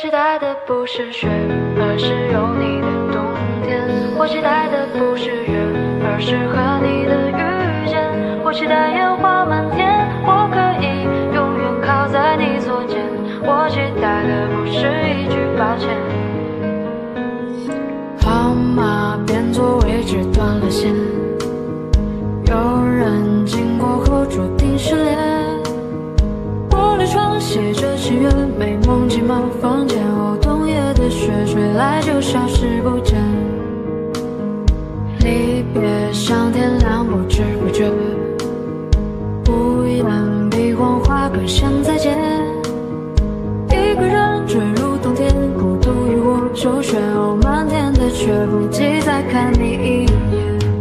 期待的不是雪，而是有你的冬天。我期待的不是月，而是和你的遇见。我期待烟花满天，我可以永远靠在你左肩。我期待的不是一句抱歉。号码变座位置断了线，寂寞房间。哦，冬夜的雪吹来就消失不见。离别像天亮，不知不觉。不言比黄花更像再见。一个人坠入冬天，孤独与我周旋。哦，漫天的雪不及再看你一眼。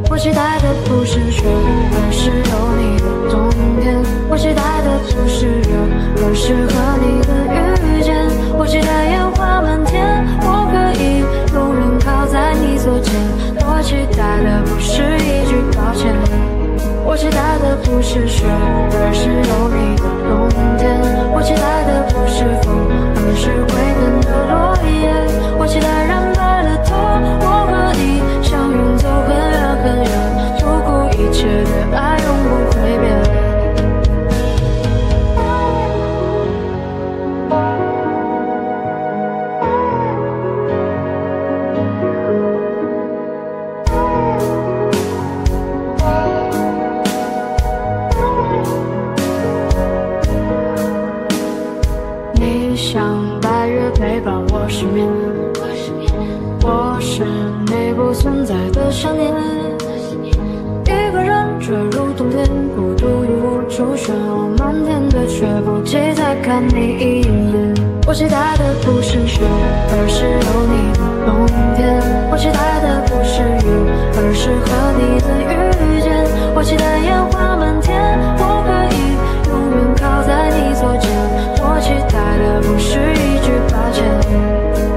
我期待的不是雪，而是有你的冬天。我期待的不是月，而是和你我期待烟花满天，我可以永远靠在你左肩。我期待的不是一句抱歉，我期待的不是雪，而是有你的冬天。我期待的不是风，而是会等的落叶。我期待染白了头，我和你相拥走很远很远，不顾一切的爱与我周旋，哦，漫天的却不及再看你一眼。我期待的不是雪，而是有你的冬天。我期待的不是月，而是和你的遇见。我期待烟花满天，我可以永远靠在你左肩。我期待的不是一句抱歉，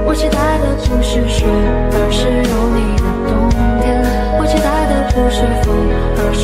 我期待的不是雪，而是有你的冬天。我期待的不是风，而是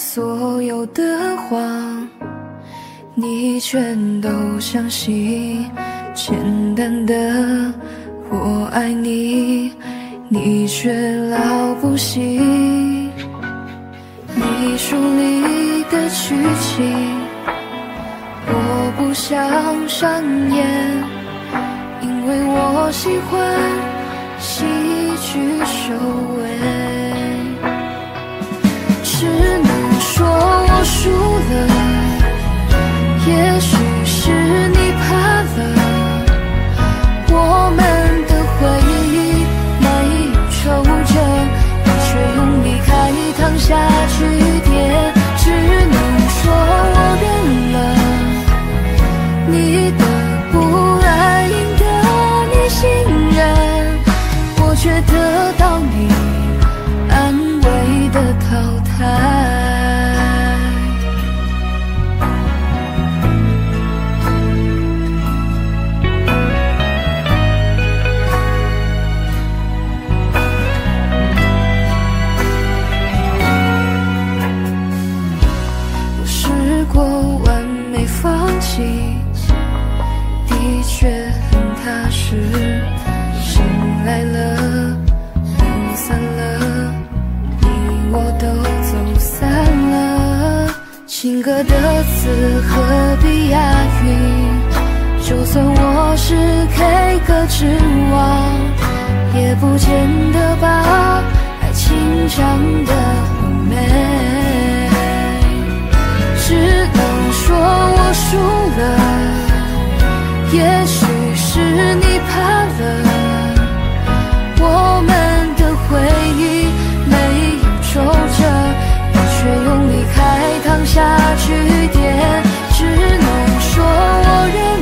所有的谎你全都相信简单的我爱你你却老不信你书里的剧情我不想上演因为我喜欢喜剧收尾说我输了，也许是你怕了。我们的回忆难以抽着，你却用离开烫下句点，只能说。情歌的词何必押韵？就算我是 K 歌之王，也不见得把爱情唱得美。只能说我输了，也许是你。下句点只能说我认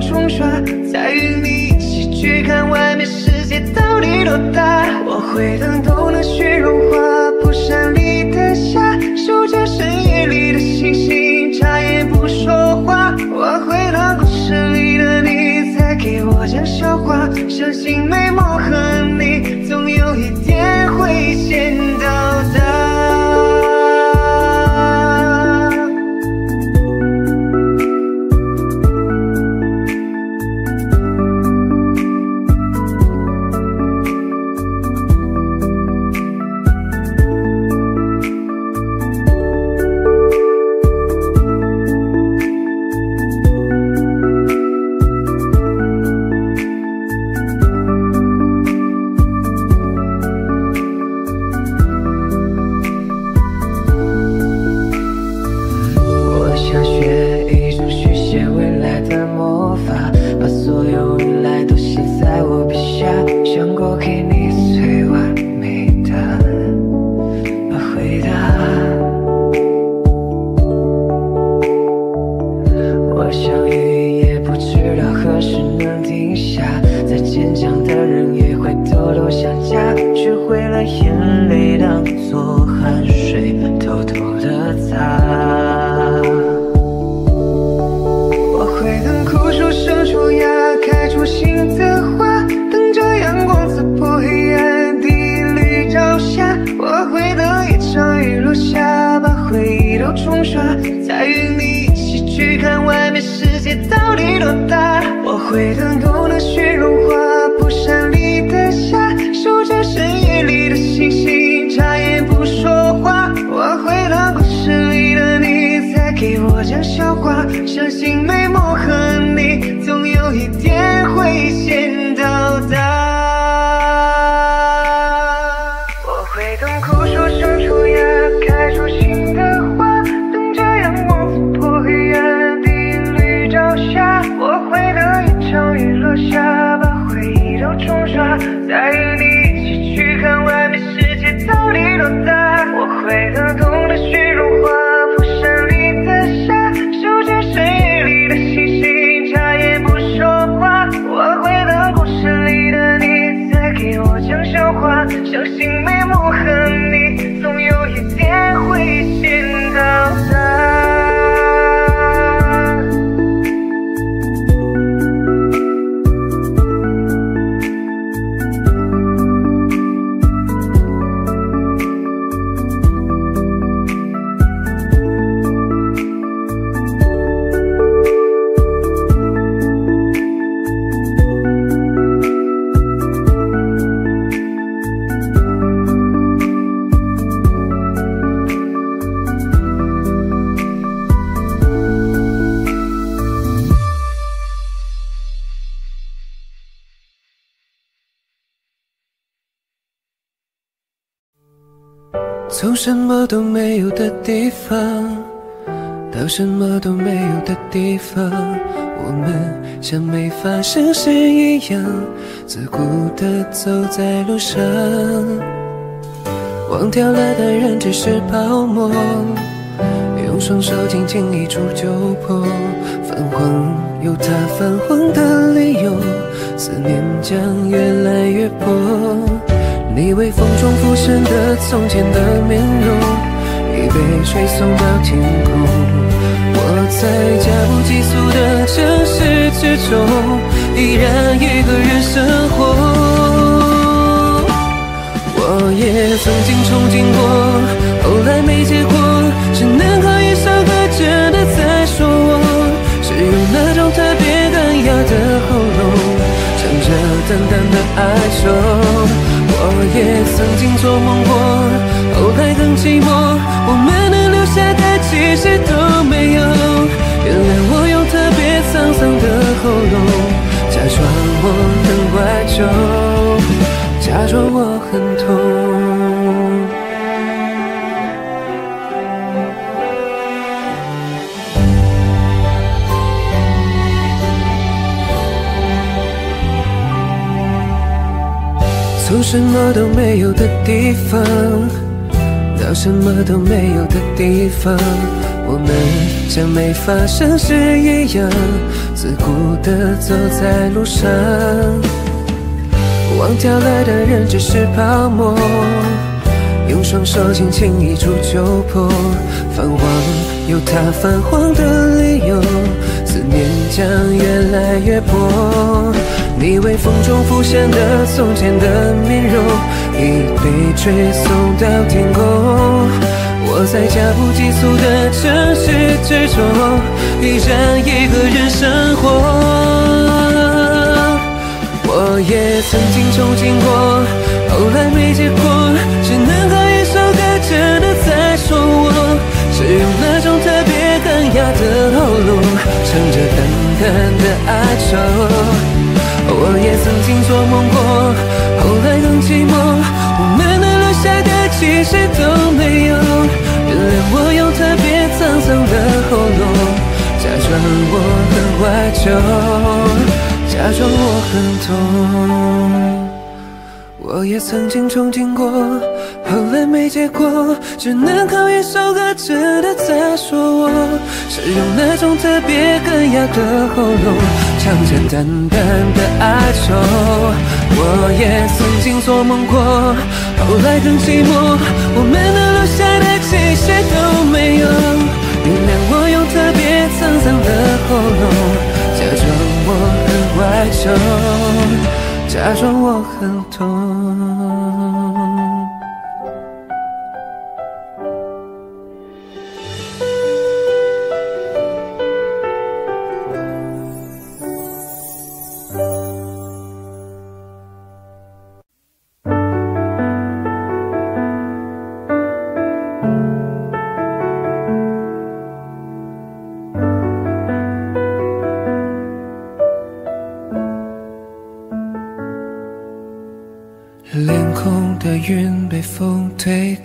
冲刷，再与你一起去看外面世界到底多大。我会等冬的雪融化，蒲扇里的夏，数着深夜里的星星，眨眼不说话。我会等故事里的你再给我讲笑话，相信美梦和你总有一天会先到达。地方，到什么都没有的地方，我们像没发生事一样，自顾地走在路上。忘掉了的人只是泡沫，用双手轻轻一触就破。泛黄有它泛黄的理由，思念将越来越薄。你微风中浮现的从前的面容，被吹送到天空。我在加不寄宿的城市之中，依然一个人生活。我也曾经憧憬过，后来没结果，只能靠一首歌真的在说我，是用那种特别干哑的喉咙，唱着淡淡的哀愁。我也曾经做梦过，后来更寂寞。我们能留下的其实都没有。原谅我用特别沧桑的喉咙，假装我很怀旧，假装我很痛。从什么都没有的地方，到什么都没有的地方，我们像没发生事一样，自顾地走在路上。忘掉了的人只是泡沫，用双手轻轻一触就破。泛黄有它泛黄的理由，思念将越来越薄。你微风中浮现的从前的面容，已被吹送到天空。我在脚步急促的城市之中，依然一个人生活。我也曾经憧憬过，后来没结果，只能靠一首歌真的在说我，是用那种特别干哑的喉咙，唱着淡淡的哀愁。我也曾经做梦过，后来更寂寞。我们能留下的其实都没有。原谅我用特别沧桑的喉咙，假装我很怀旧，假装我很痛。我也曾经憧憬过，后来没结果，只能靠一首歌真的在说我，是用那种特别干哑的喉咙，唱着淡淡的哀愁。我也曾经做梦过，后来更寂寞，我们能留下的其实都没有。原谅我用特别沧桑的喉咙，假装我很怀旧。假装我很痛。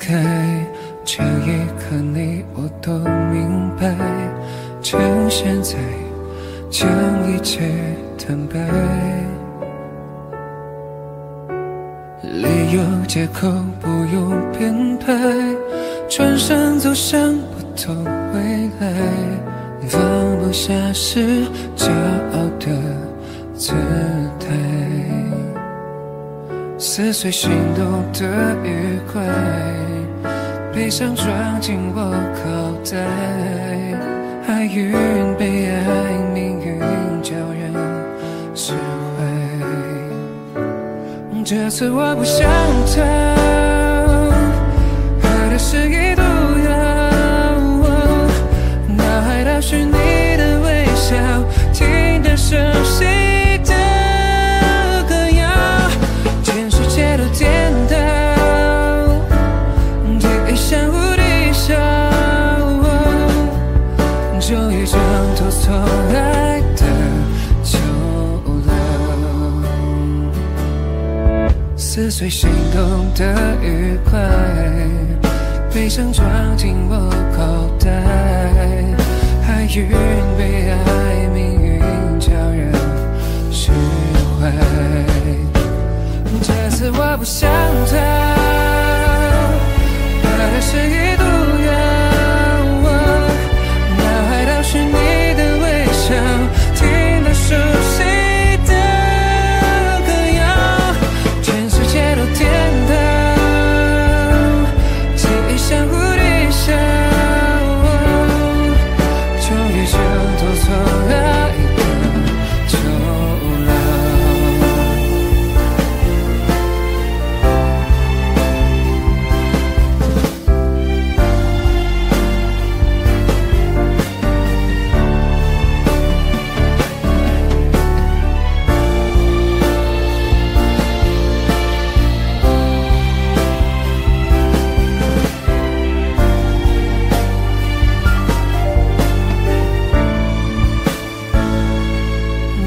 开，这一刻你我都明白，趁现在将一切坦白。理由借口不用编排，转身走向不同未来，放不下是骄傲的姿态。撕碎心动的愉快，悲伤装进我口袋，爱与被爱，命运叫人释怀。这次我不想逃，喝的是一毒药，脑海倒叙你的微笑，听得熟悉。最心动的愉快，悲伤装进我口袋，爱与被爱，命运叫人释怀。这次我不想逃，喝的是一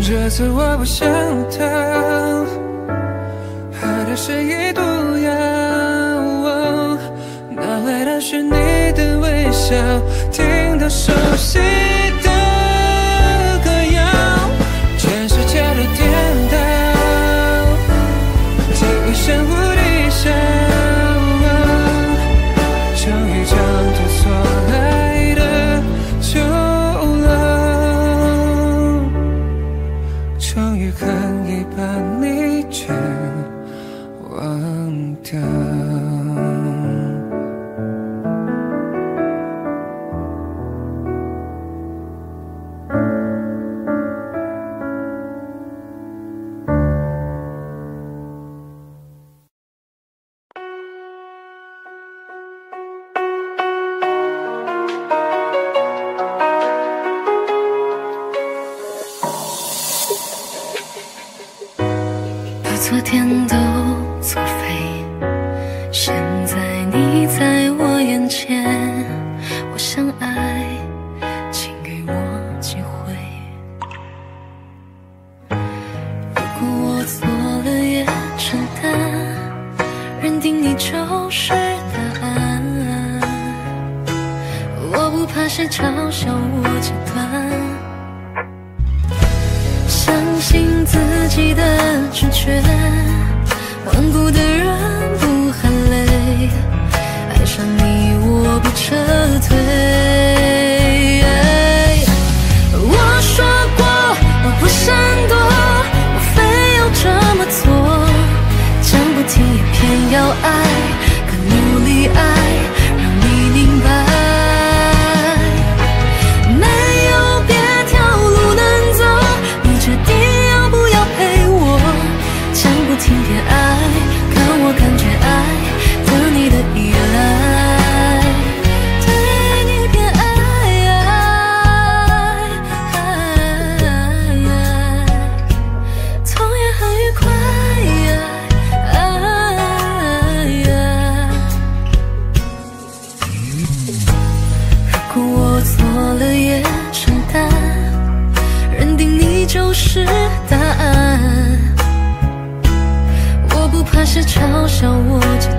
这次我不想逃，喝的是一毒药，哪来的是你的微笑，听到熟悉。了也承担，认定你就是答案。我不怕谁嘲笑我。就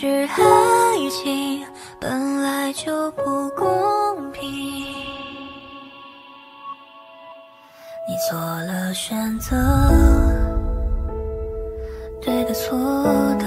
是爱情本来就不公平。你做了选择。对的，错的。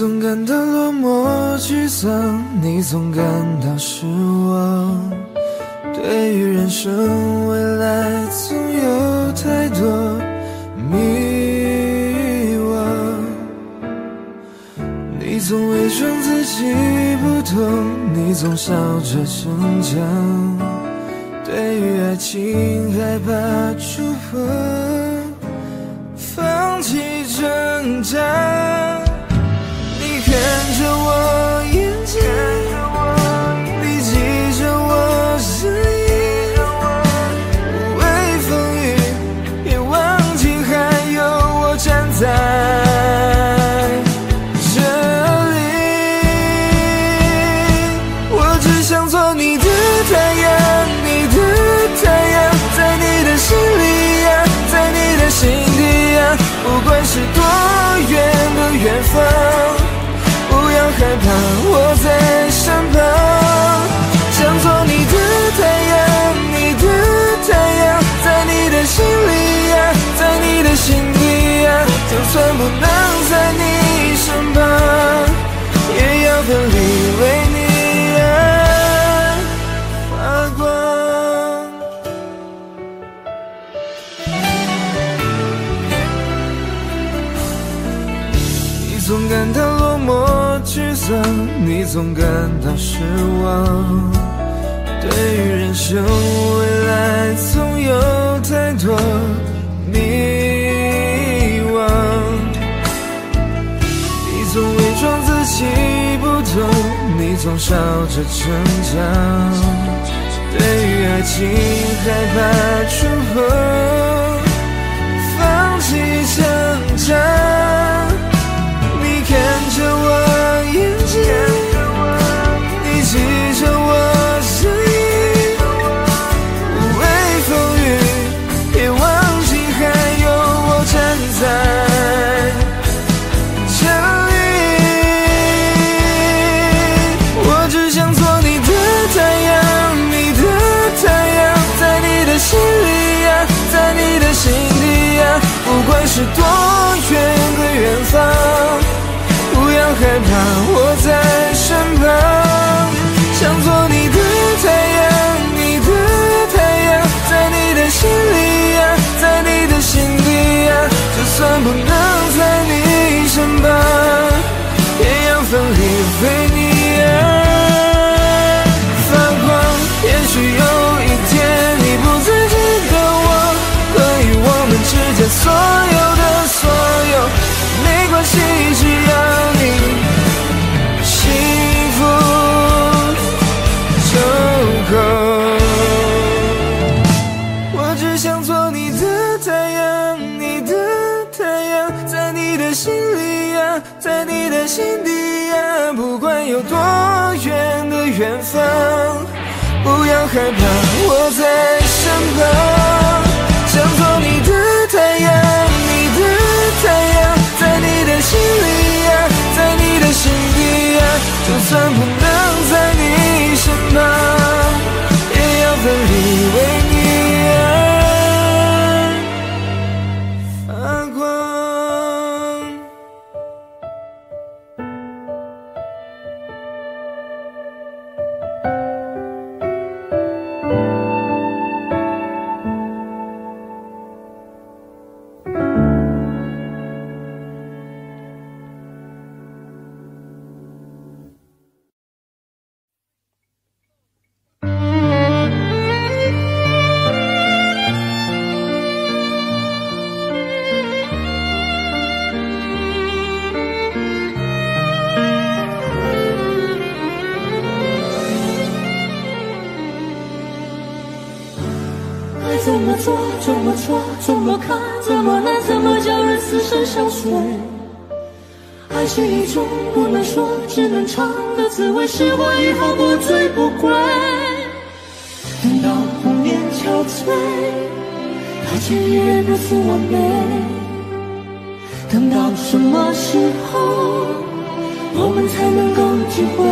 总感到落寞沮丧，你总感到失望。对于人生未来，总有太多迷惘。你总伪装自己不懂，你总笑着逞强。对于爱情，害怕触碰，放弃挣扎。the world. 就算不能在你身旁也要奋力为你而发光你总感到落寞沮丧你总感到失望。对于人生未来总有太多看不懂你总笑着逞强，对于爱情害怕触碰，放弃挣扎。你看着我眼睛的我，你记着我。看我在。害怕我在身旁想做你的太阳你的太阳在你的心里呀在你的心底呀就算不相随？爱是一种不能说，只能尝的滋味，失过以后不醉不归。等到红颜憔悴，他却依然如此完美。等到什么时候，我们才能够体会？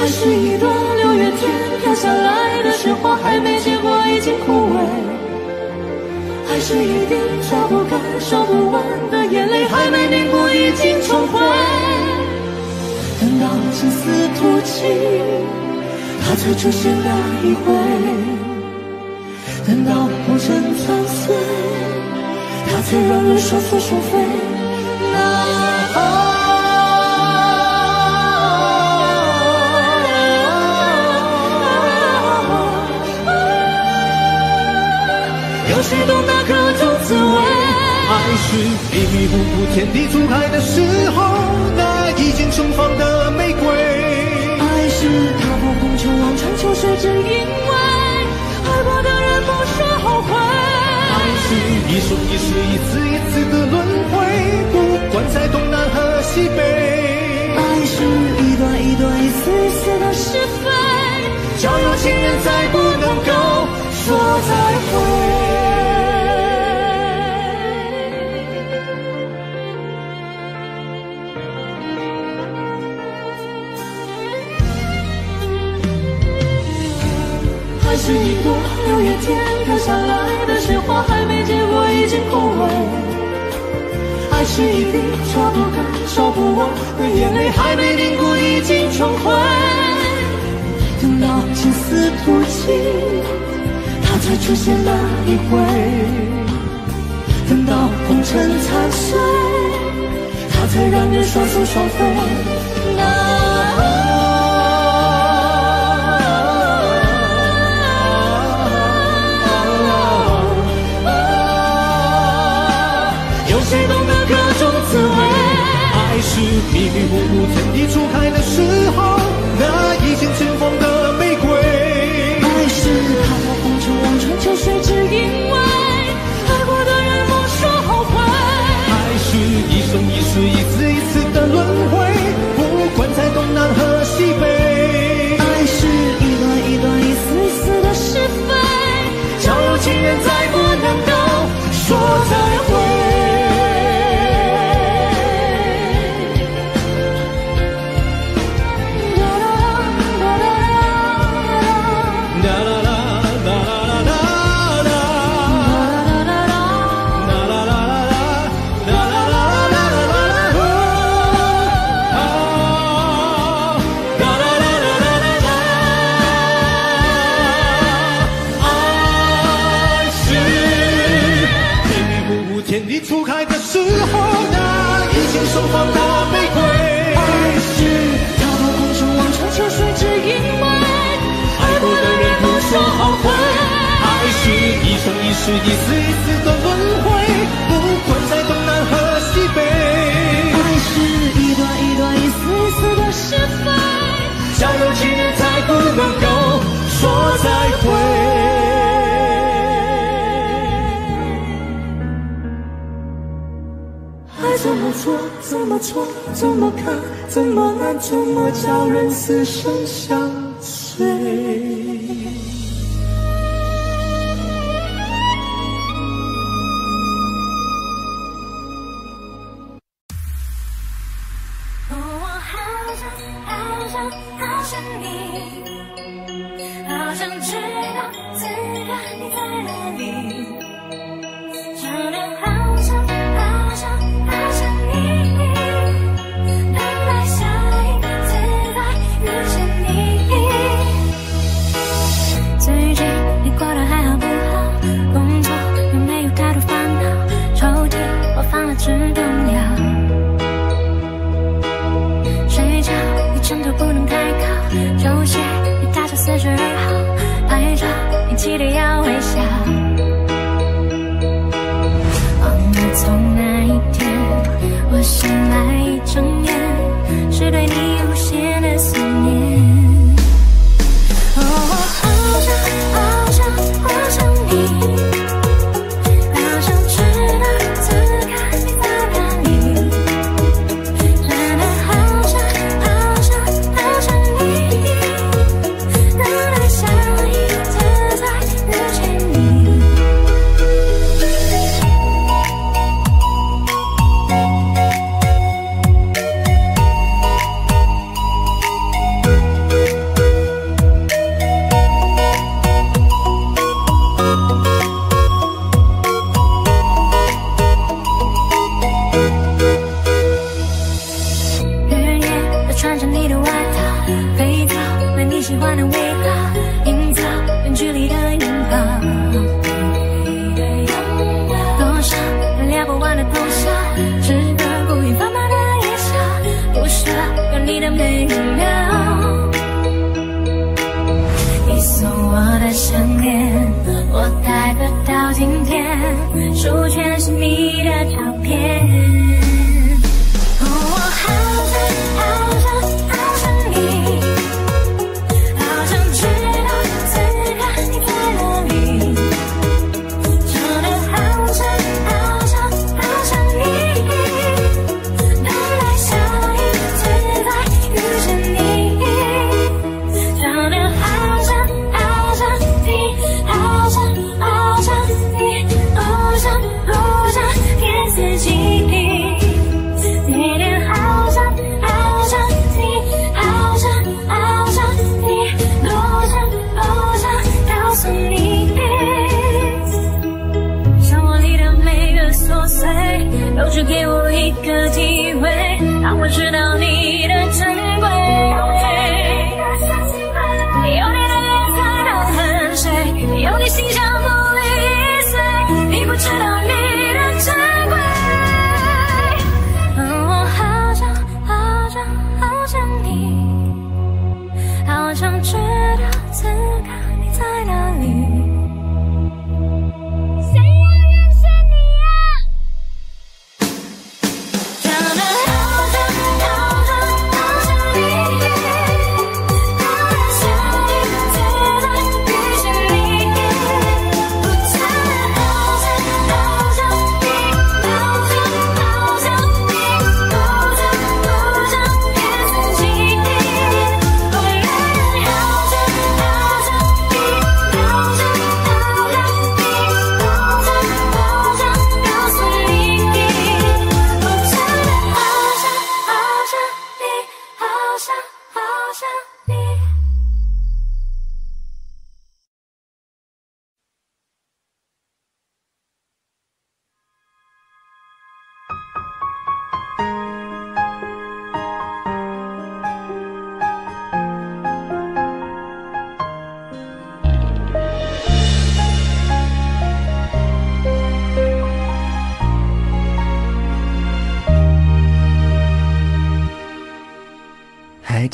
还是一朵六月天飘下来的雪花，还没结果已经枯萎。爱是一滴擦不干、烧不完的眼泪，还没凝固已经成灰。等到情丝吐尽。它才出现那一回，等到红尘残碎，它才让人双宿双飞。那谁懂得各种滋味？爱是迷迷糊糊天地初开的时候，那已经盛放的玫瑰。爱是踏破红尘，望穿秋水，只因为爱过的人不说后悔。爱是一生一世，一次一次的轮回，不管在东南和西北。爱是一段一段，一丝一丝的是非，交有情人再不能够说再会。是一朵六月天飘下来的雪花，还没结果已经枯萎。爱是一滴擦不干、烧不完的眼泪，还没凝固已经成灰。等到青丝吐尽，它才出现那一回。等到红尘残碎，它才让人双宿双飞。迷迷糊糊，天地初开的时候，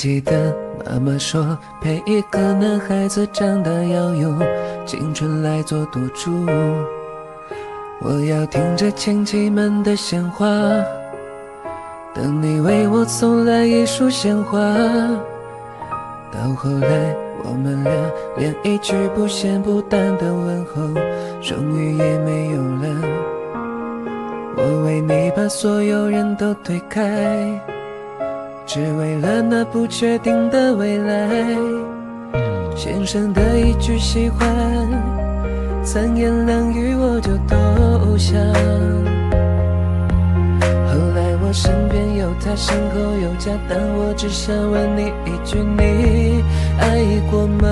记得妈妈说，陪一个男孩子长大要用青春来做赌注。我要听着亲戚们的闲话，等你为我送来一束鲜花。到后来，我们俩连一句不咸不淡的问候，终于也没有了。我为你把所有人都推开。只为了那不确定的未来，先生的一句喜欢，三言两语我就投降。后来我身边有他，身后有家，但我只想问你一句：你爱过吗？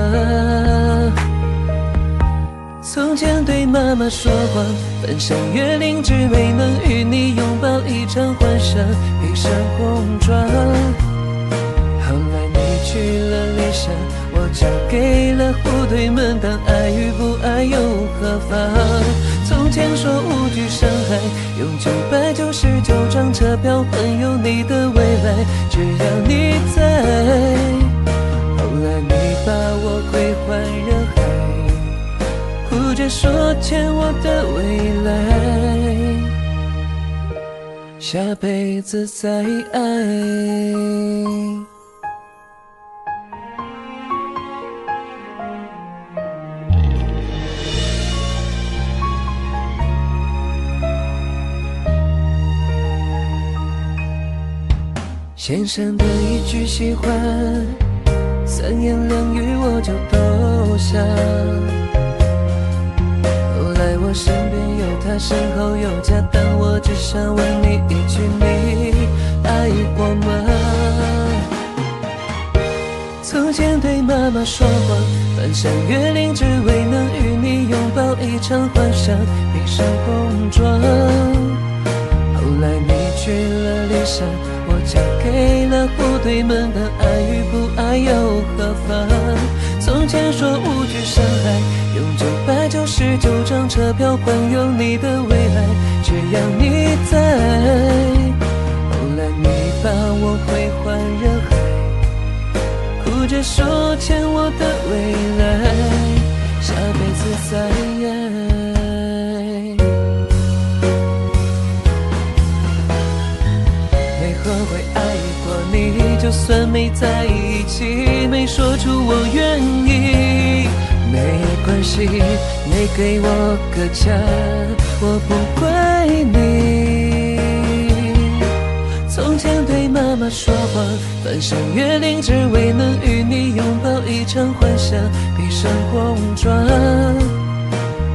从前对妈妈说谎，翻山越岭只为能与你拥抱一场幻想，披上红妆。后来你去了理想，我交给了部队们，但爱与不爱又何妨？从前说无惧伤害，用九百九十九张车票环游你的未来，只要你在。后来你把我归还人海。哭着说欠我的未来，下辈子再爱。先生的一句喜欢，三言两语我就投降。身边有他，身后有家，但我只想问你一句：你爱过吗？从前对妈妈说谎，翻山越岭只为能与你拥抱一场幻想，披上红妆。后来你去了理想，我嫁给了部队们，但爱与不爱又何妨？前说无惧山海用九百九十九张车票换有你的未来只要你在后来你把我归还人海哭着说欠我的未来下辈子再爱就算没在一起没说出我愿意没关系没给我个家我不怪你。从前对妈妈说谎翻山越岭只为能与你拥抱一场幻想披上红妆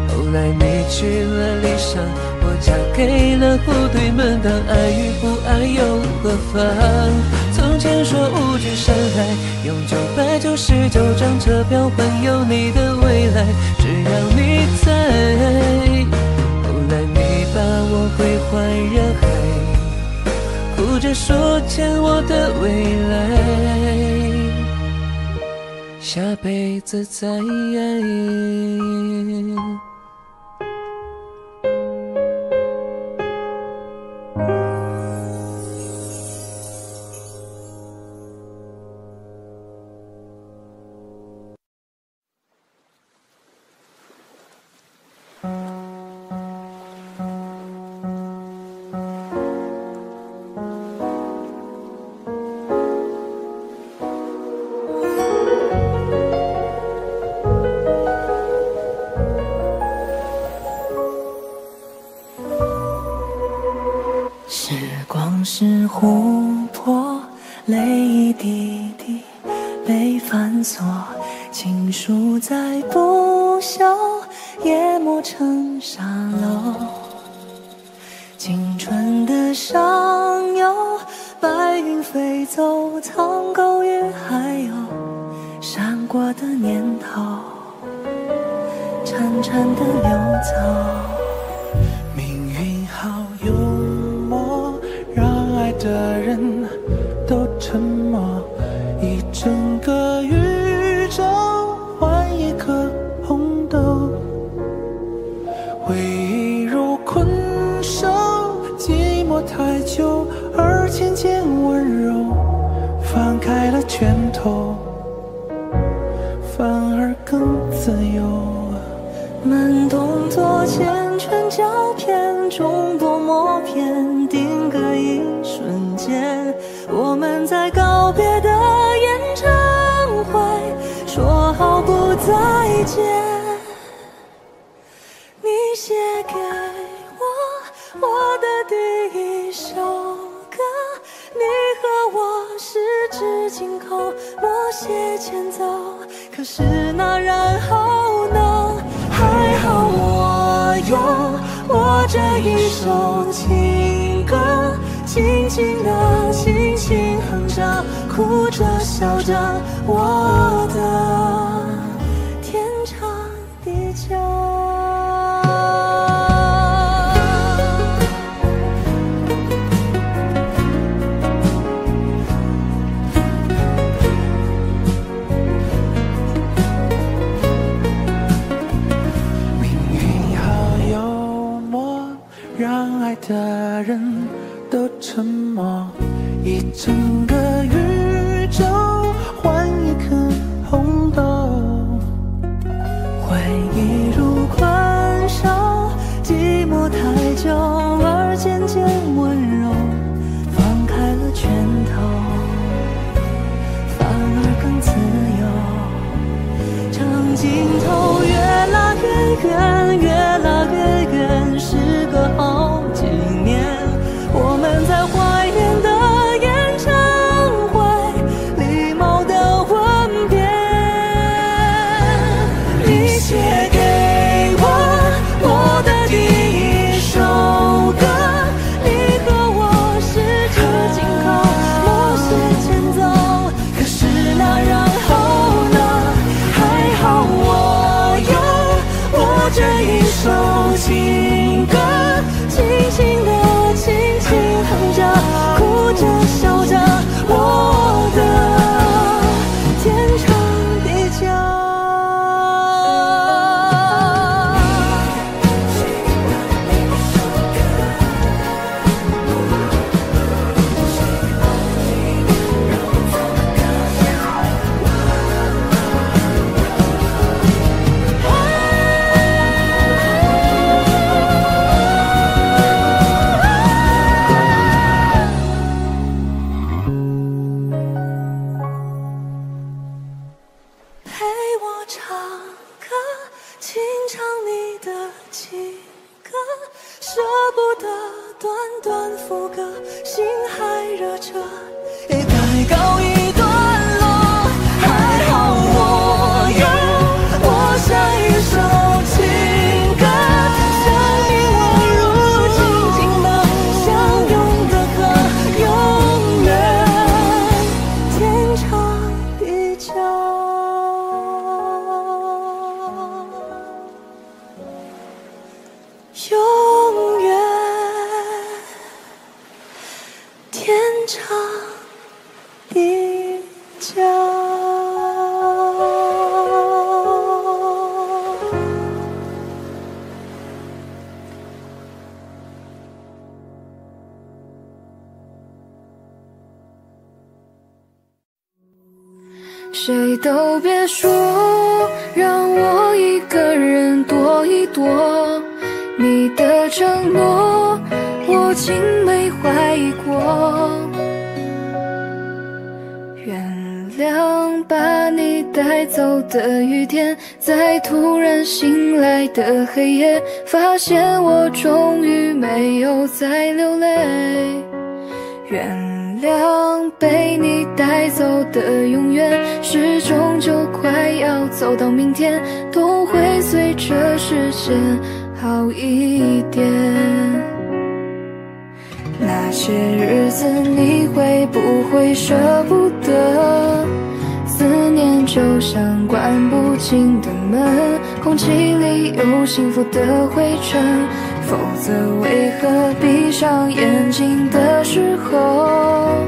后来你去了理想我嫁给了户对门当爱与不爱又何妨？前说无惧山海用九百九十九张车票换有你的未来只要你在后来你把我归还人海哭着说欠我的未来下辈子再爱。的黑夜，发现我终于没有再流泪。原谅被你带走的永远，是终就快要走到明天，都会随着时间好一点。那些日子你会不会舍不得？思念就像关不紧的门，空气里有幸福的灰尘，否则为何闭上眼睛的时候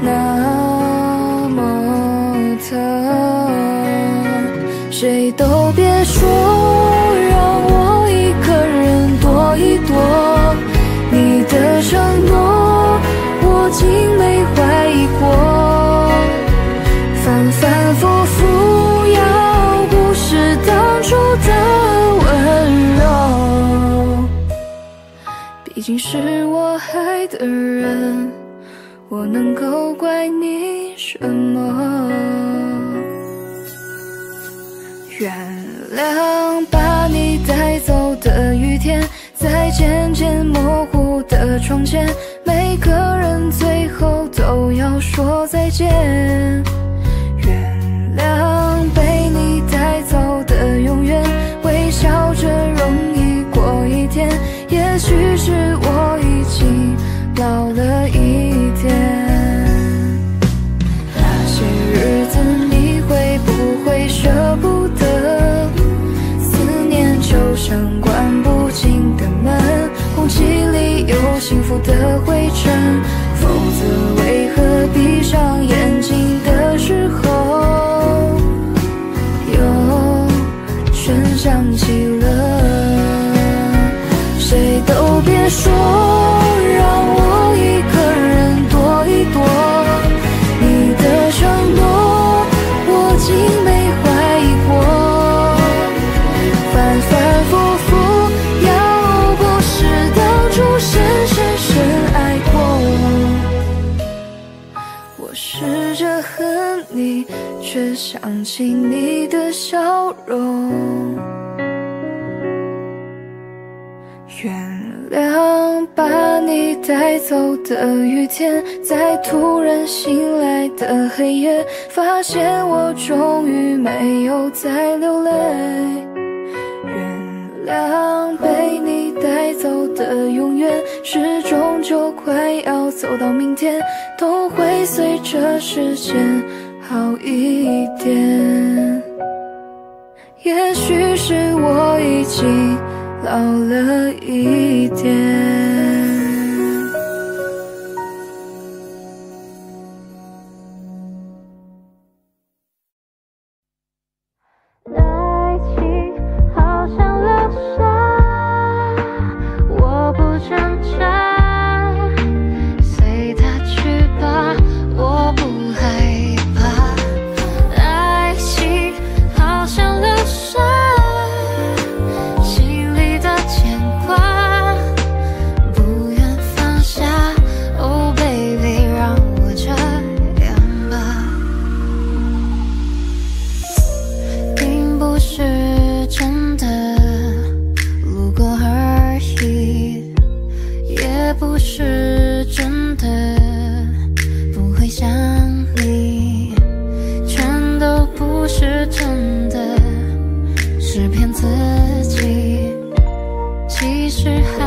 那么疼？谁都别说，让我一个人躲一躲。你的承诺，我竟没怀疑过。竟是我爱的人，我能够怪你什么？原谅把你带走的雨天，在渐渐模糊的窗前，每个人最后都要说再见。原谅被你带走的永远，是我现我终于没有再流泪。原谅被你带走的永远，时终究快要走到明天，都会随着时间好一点。也许是我已经老了是骗自己。其实还